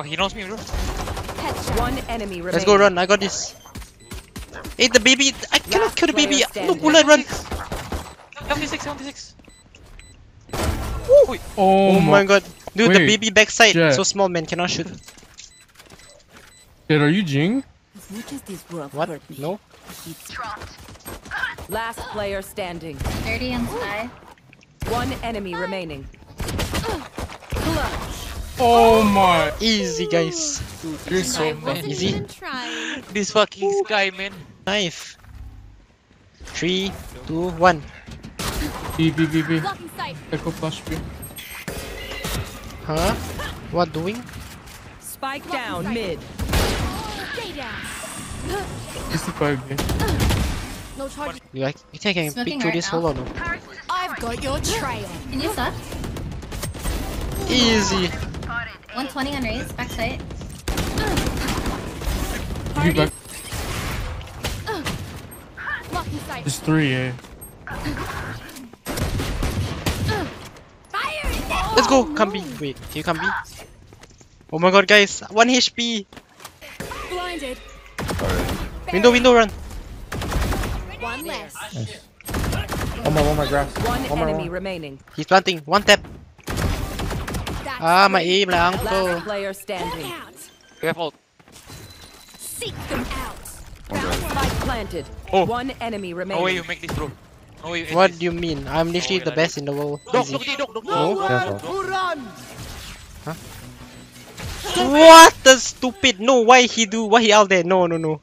Oh, he knows me, bro. One enemy remaining. Let's go run. I got this. Hey, the baby. I cannot Last kill the baby. player No, standing. bullet run. 76, 76. Oh, Oh my god. Dude, the Wait, baby backside. Jett. So small, man. Cannot shoot. Dude, are you Jinggg? As much as What? No? Last player standing. 30 and 5. One enemy remaining. Oh my. Easy, guys. You're so Wasn't Easy. this fucking sky, man. Knife. Three, two, one. B, B, B, B. Blocking sight. Echo flash B. Huh? What doing? Spike down mid. Stay down. 65 B. No charge. You, like, you think I can Smoking peek through right this now. hole or no? I've got your trail. Can you suck? Easy. 120 on raise. Backside. B back. Blocking sight. It's 3 A. Fire! Let's go. Come B. Wait, can you come B? Oh my god, guys. One HP. Blinded. Window, window, run. One less. One more, one more grass. One One more, enemy one. remaining. He's planting. One tap. That's Ah, my aim lang Last to. player standing. out. We. Seek them out. Spike planted. Oh. One enemy No way you make this, bro. No way What this. do you mean? I'm literally Oh, the best in the world. Dog, Easy. look dog, dog, No. dog. Careful. What the stupid? No, why he do? Why he out there? No, no, no.